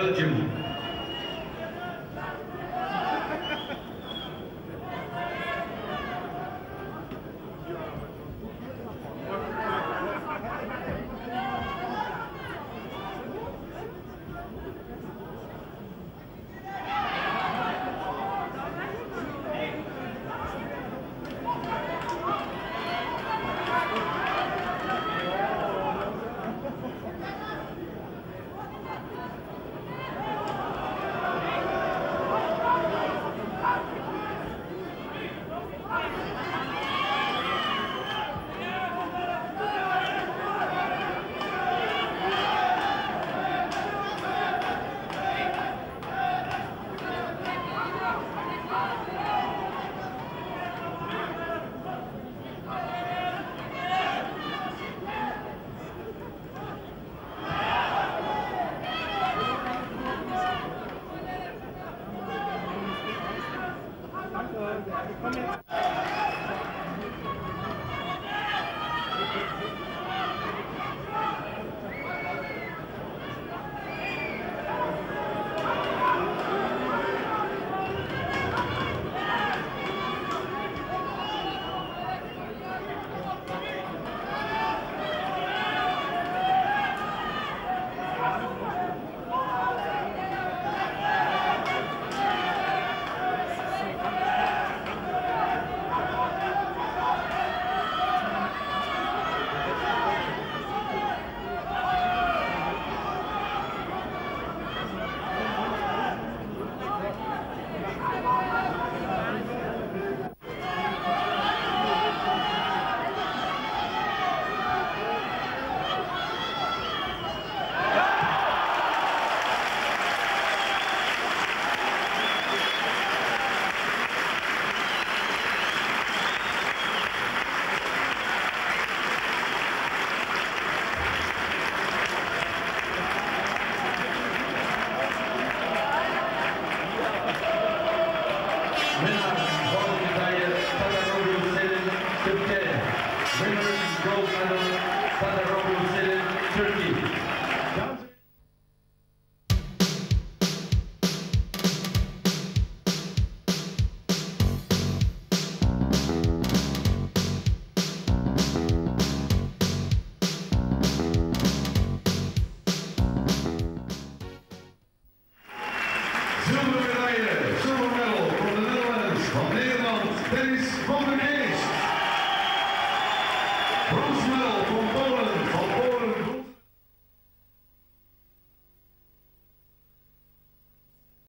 الدين. Come here. zilveren medaille, silver medal voor de Netherlands van Nederland, deze van den Eest.